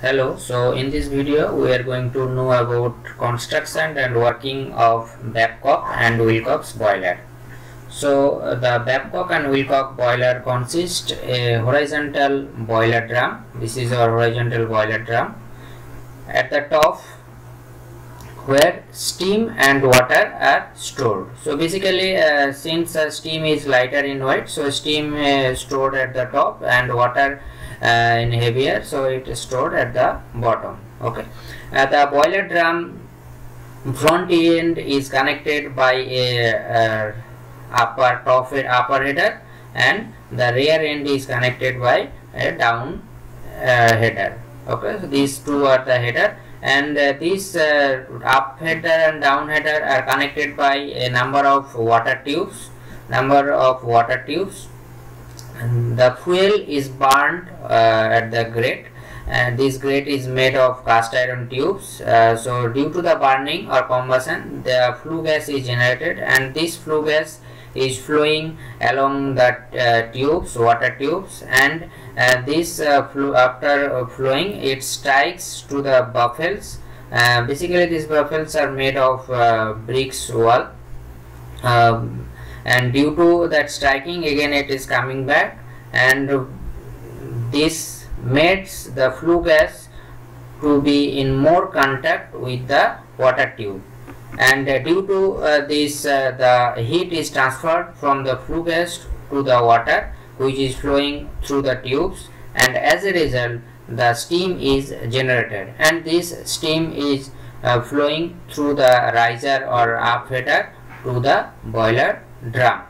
Hello, so in this video we are going to know about construction and working of Babcock and Wilcox boiler. So uh, the Babcock and Wilcox boiler consists a horizontal boiler drum. This is our horizontal boiler drum. At the top where steam and water are stored. So basically uh, since uh, steam is lighter in weight so steam is stored at the top and water uh, in heavier so it is stored at the bottom. Okay. Uh, the boiler drum front end is connected by a uh, upper top upper header and the rear end is connected by a down uh, header. Okay so these two are the header and uh, these uh, up header and down header are connected by a number of water tubes number of water tubes the fuel is burned uh, at the grate. And this grate is made of cast iron tubes. Uh, so due to the burning or combustion the flue gas is generated. And this flue gas is flowing along the uh, tubes water tubes. And uh, this uh, after flowing it strikes to the baffles uh, basically these baffles are made of bricks wall. Um, and due to that striking again it is coming back. And this makes the flue gas to be in more contact with the water tube. And uh, due to uh, this uh, the heat is transferred from the flue gas to the water which is flowing through the tubes. And as a result the steam is generated. And this steam is uh, flowing through the riser or up to the boiler drum.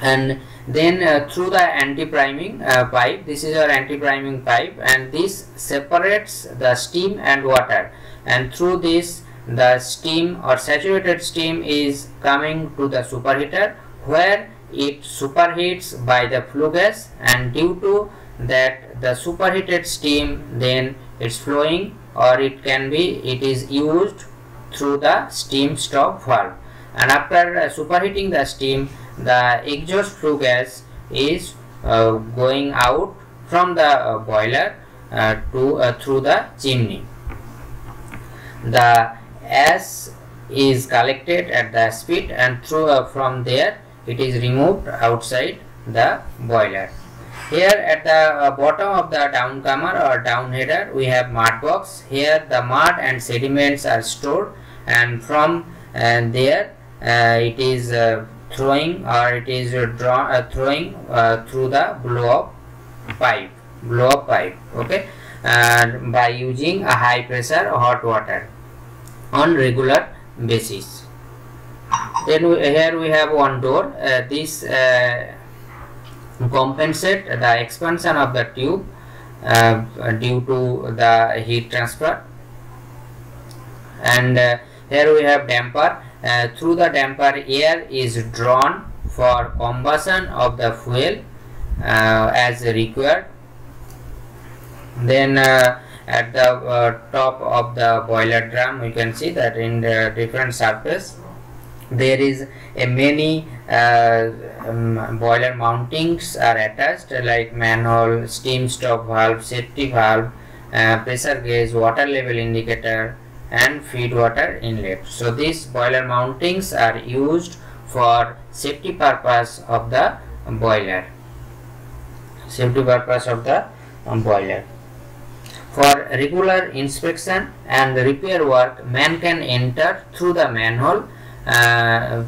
And then uh, through the anti-priming uh, pipe this is our anti-priming pipe and this separates the steam and water. And through this the steam or saturated steam is coming to the superheater where it superheats by the flue gas and due to that the superheated steam then it's flowing or it can be it is used through the steam stop valve and after uh, superheating the steam the exhaust flue gas is uh, going out from the uh, boiler to through the chimney. The ash is collected at the spit and through from there it is removed outside the boiler. Here at the bottom of the downcomer or down header we have mud box. Here the mud and sediments are stored and from and there it is throwing or it is uh, throwing uh, through the blow up pipe. Blow up pipe okay? And by using a high pressure hot water on regular basis. Then we, here we have one door. Uh, this uh, compensate the expansion of the tube uh, due to the heat transfer. And uh, here we have damper uh, through the damper air is drawn for combustion of the fuel uh, as required. Then uh, at the uh, top of the boiler drum we can see that in the different surface there is a many uh, um, boiler mountings are attached like manhole steam stop valve safety valve pressure gauge water level indicator and feed water inlet. So these boiler mountings are used for safety purpose of the boiler. Safety purpose of the boiler. For regular inspection and repair work, man can enter through the manhole uh,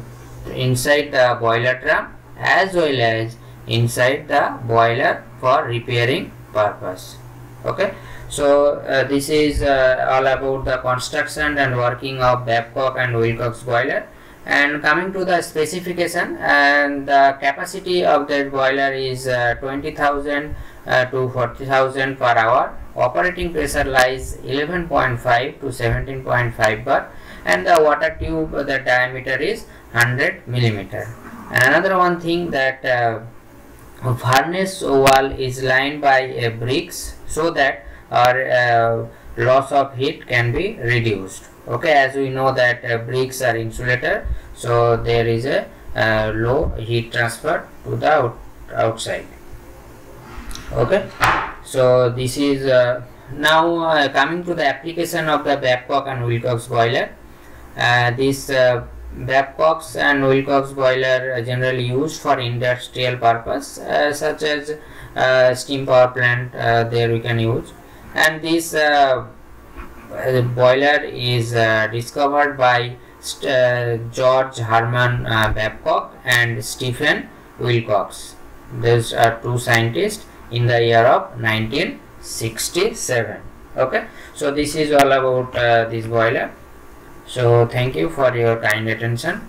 inside the boiler drum as well as inside the boiler for repairing purpose. Okay? So uh, this is uh, all about the construction and working of Babcock and Wilcox boiler. And coming to the specification and the capacity of that boiler is uh, 20,000 uh, to 40,000 per hour. Operating pressure lies 11.5 to 17.5 bar. And the water tube the diameter is 100 millimeter. And another one thing that uh, furnace wall is lined by uh, bricks so that our uh, loss of heat can be reduced. Okay as we know that uh, bricks are insulator so there is a uh, low heat transfer to the out outside. Okay so this is uh, now uh, coming to the application of the Babcock and Wilcox boiler. Uh, this uh, Babcock's and Wilcox boiler are generally used for industrial purpose uh, such as uh, steam power plant uh, there we can use. And this boiler is discovered by George Herman Babcock and Stephen Wilcox. These are two scientists in the year of 1967 okay? So this is all about uh, this boiler so thank you for your kind attention